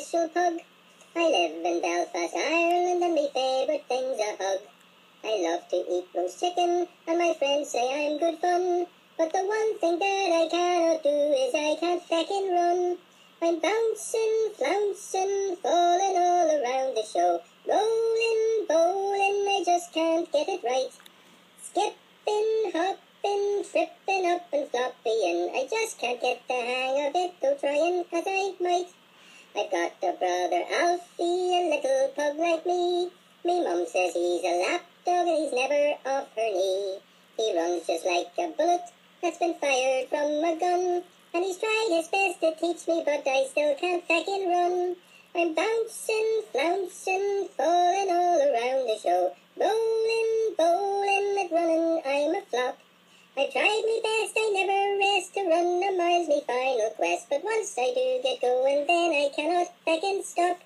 special pug. I live in Belfast, Ireland, and my favourite thing's a hug. I love to eat roast chicken, and my friends say I'm good fun. But the one thing that I cannot do is I can't feckin' run. I'm bouncing, flouncing, falling all around the show. Rolling, bowling, I just can't get it right. Skipping, hopping, tripping up and flopping. I just can't get the hang of it, though trying as I might. I've got a brother Alfie, a little pug like me. Me mum says he's a lap dog and he's never off her knee. He runs just like a bullet that's been fired from a gun. And he's tried his best to teach me, but I still can't feckin' run. I'm bouncing, flouncing, falling all around the show. I've tried my best, I never rest to run a mile's me final quest. But once I do get going, then I cannot feckin' stop.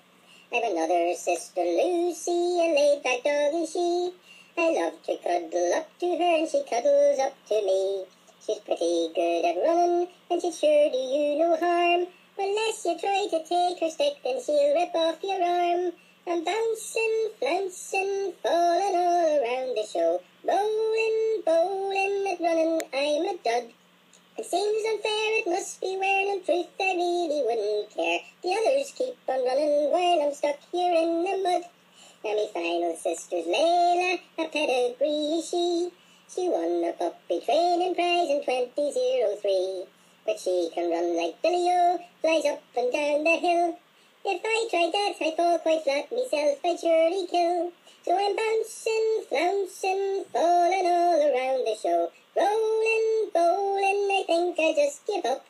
I've another sister, Lucy, a laid-back dog is she. I love to cuddle up to her, and she cuddles up to me. She's pretty good at running, and she'd sure do you no harm. Unless you try to take her stick, then she'll rip off your arm. I'm bouncing, flouncing, falling all around the show. Rolling, bowling, It seems unfair, it must be where in truth I really wouldn't care. The others keep on running while I'm stuck here in the mud. Now me final sister's Layla, a pedigree she. She won a puppy training prize in 2003. But she can run like Billy O, flies up and down the hill. If I tried that, I'd fall quite flat myself, I'd surely kill. So I'm bouncing, flouncing, falling all around the show. I just give up.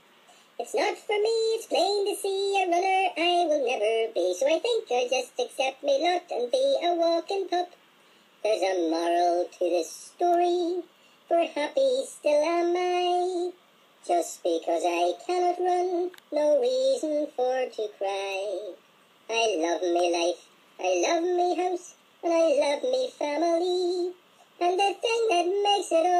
It's not for me, it's plain to see a runner I will never be. So I think I'll just accept me lot and be a walking pup. There's a moral to this story, for happy still am I. Just because I cannot run, no reason for to cry. I love me life, I love me house, and I love me family. And the thing that makes it all